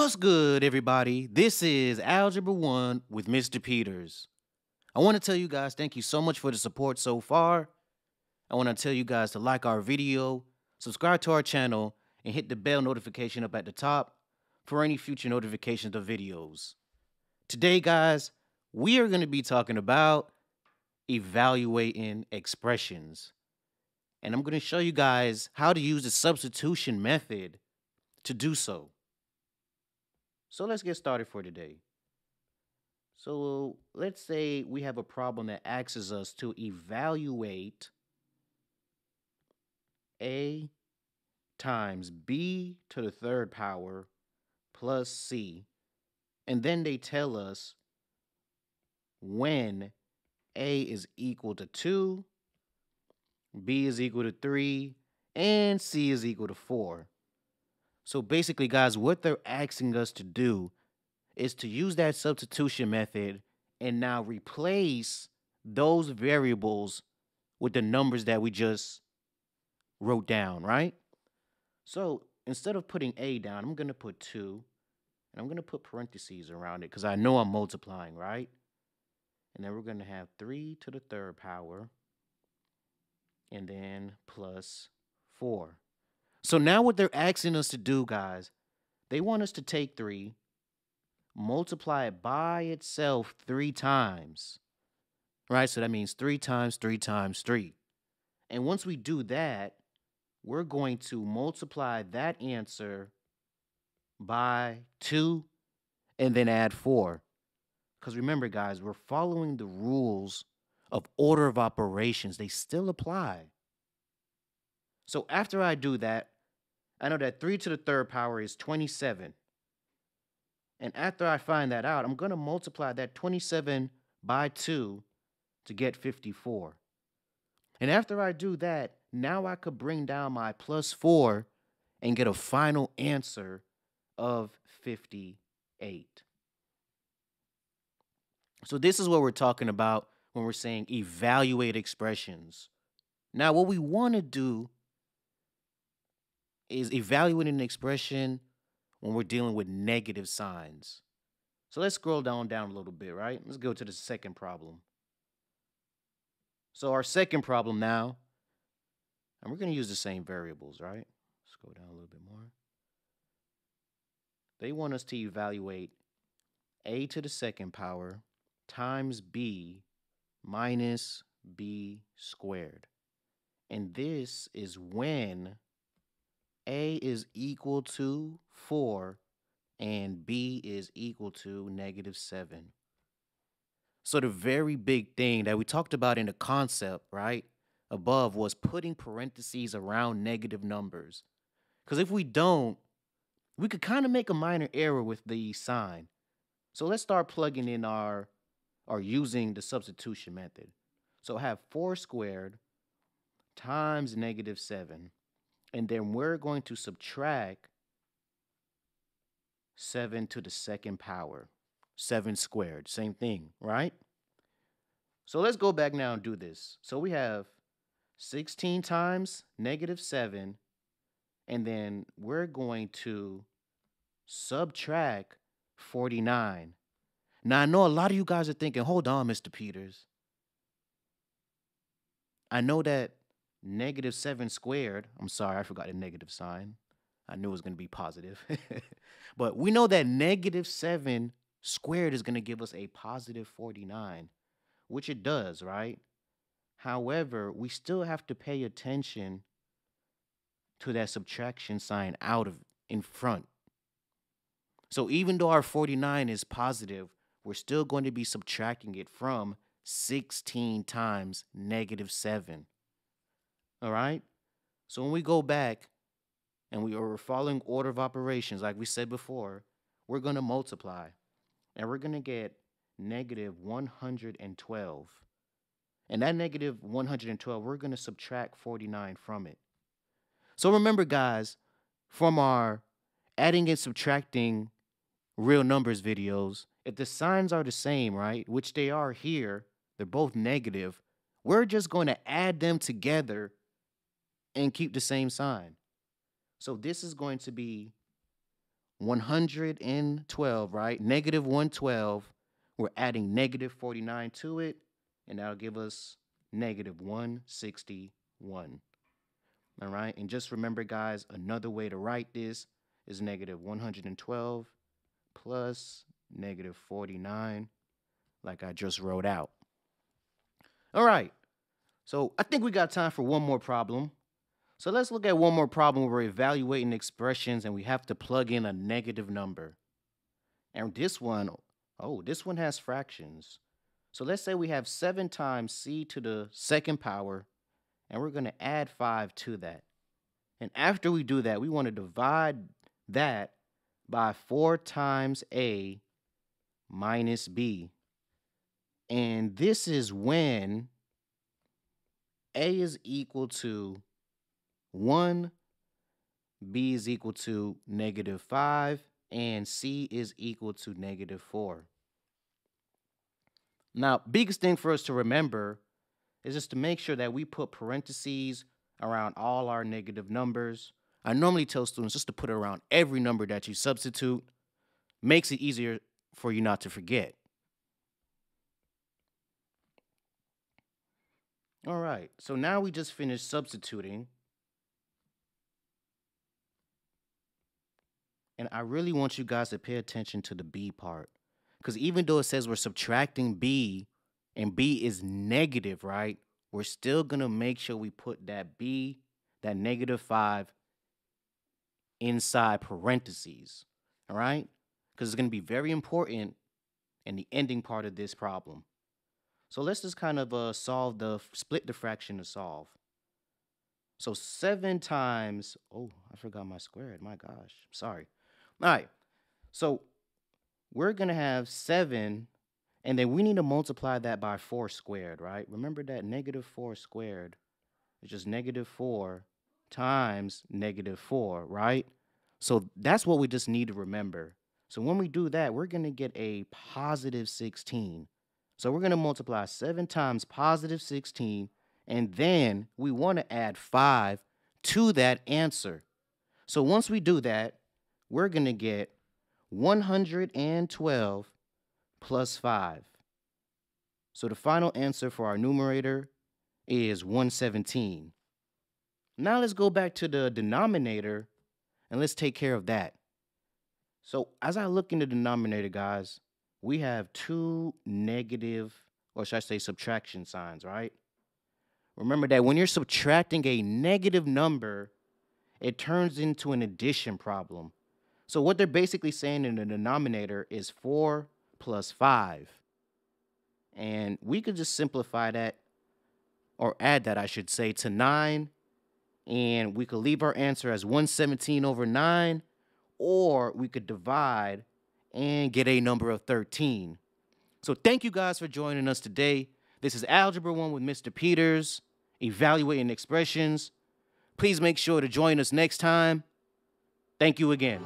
What's good, everybody? This is Algebra 1 with Mr. Peters. I want to tell you guys thank you so much for the support so far. I want to tell you guys to like our video, subscribe to our channel, and hit the bell notification up at the top for any future notifications of videos. Today, guys, we are going to be talking about evaluating expressions. And I'm going to show you guys how to use the substitution method to do so. So let's get started for today. So let's say we have a problem that asks us to evaluate A times B to the third power plus C. And then they tell us when A is equal to 2, B is equal to 3, and C is equal to 4. So basically, guys, what they're asking us to do is to use that substitution method and now replace those variables with the numbers that we just wrote down, right? So instead of putting A down, I'm going to put 2, and I'm going to put parentheses around it because I know I'm multiplying, right? And then we're going to have 3 to the third power, and then plus 4. So now what they're asking us to do, guys, they want us to take 3, multiply it by itself 3 times. Right? So that means 3 times 3 times 3. And once we do that, we're going to multiply that answer by 2 and then add 4. Because remember, guys, we're following the rules of order of operations. They still apply. So after I do that, I know that 3 to the third power is 27. And after I find that out, I'm going to multiply that 27 by 2 to get 54. And after I do that, now I could bring down my plus 4 and get a final answer of 58. So this is what we're talking about when we're saying evaluate expressions. Now, what we want to do is evaluating an expression when we're dealing with negative signs. So let's scroll down down a little bit, right? Let's go to the second problem. So our second problem now, and we're going to use the same variables, right? Let's go down a little bit more. They want us to evaluate a to the second power times b minus b squared. And this is when a is equal to 4 and b is equal to negative 7. So the very big thing that we talked about in the concept, right, above was putting parentheses around negative numbers. Because if we don't, we could kind of make a minor error with the sign. So let's start plugging in our, or using the substitution method. So I have 4 squared times negative 7 and then we're going to subtract 7 to the second power. 7 squared, same thing, right? So let's go back now and do this. So we have 16 times negative 7, and then we're going to subtract 49. Now, I know a lot of you guys are thinking, hold on, Mr. Peters. I know that negative 7 squared, I'm sorry, I forgot the negative sign. I knew it was going to be positive. but we know that negative 7 squared is going to give us a positive 49, which it does, right? However, we still have to pay attention to that subtraction sign out of in front. So even though our 49 is positive, we're still going to be subtracting it from 16 times negative 7. All right? So when we go back and we are following order of operations, like we said before, we're going to multiply and we're going to get negative 112. And that negative 112, we're going to subtract 49 from it. So remember, guys, from our adding and subtracting real numbers videos, if the signs are the same, right, which they are here, they're both negative, we're just going to add them together and keep the same sign. So this is going to be 112, right? Negative 112. We're adding negative 49 to it, and that'll give us negative 161. All right, and just remember, guys, another way to write this is negative 112 plus negative 49, like I just wrote out. All right, so I think we got time for one more problem. So let's look at one more problem where we're evaluating expressions and we have to plug in a negative number. And this one, oh, this one has fractions. So let's say we have 7 times c to the second power, and we're going to add 5 to that. And after we do that, we want to divide that by 4 times a minus b. And this is when a is equal to 1, b is equal to negative 5, and c is equal to negative 4. Now, biggest thing for us to remember is just to make sure that we put parentheses around all our negative numbers. I normally tell students just to put it around every number that you substitute. Makes it easier for you not to forget. All right, so now we just finished substituting. And I really want you guys to pay attention to the B part. Because even though it says we're subtracting B and B is negative, right? We're still going to make sure we put that B, that negative 5, inside parentheses. All right? Because it's going to be very important in the ending part of this problem. So let's just kind of uh, solve the split the fraction to solve. So 7 times, oh, I forgot my squared. My gosh, sorry. All right. So we're going to have 7, and then we need to multiply that by 4 squared, right? Remember that negative 4 squared is just negative 4 times negative 4, right? So that's what we just need to remember. So when we do that, we're going to get a positive 16. So we're going to multiply 7 times positive 16, and then we want to add 5 to that answer. So once we do that, we're going to get 112 plus 5. So the final answer for our numerator is 117. Now let's go back to the denominator and let's take care of that. So as I look in the denominator, guys, we have two negative, or should I say subtraction signs, right? Remember that when you're subtracting a negative number, it turns into an addition problem. So what they're basically saying in the denominator is 4 plus 5. And we could just simplify that, or add that, I should say, to 9. And we could leave our answer as 117 over 9. Or we could divide and get a number of 13. So thank you guys for joining us today. This is Algebra 1 with Mr. Peters, evaluating expressions. Please make sure to join us next time. Thank you again.